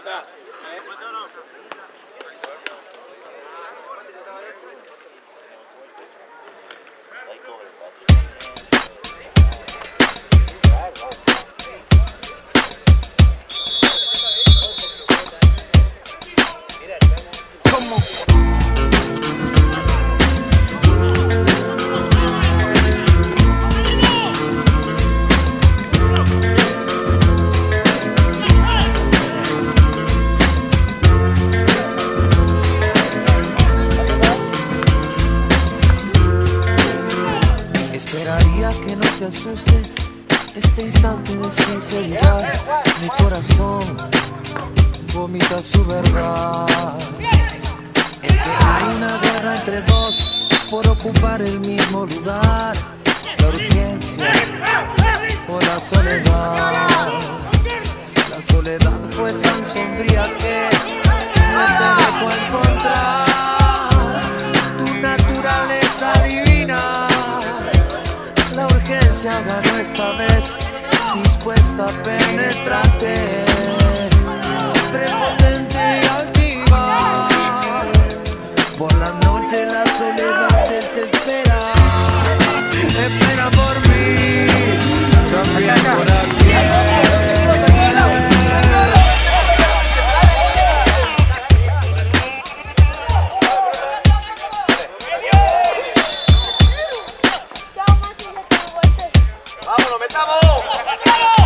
Куда? Like. Que no te asuste este instante de sinceridad. Mi corazón vomita su verdad. Es que hay una guerra entre dos por ocupar el mismo lugar. La urgencia o la soledad. La soledad fue tan sombría que no te dejó encontrar esta vez, dispuesta a penetrarte. ¡Vámonos, metamos!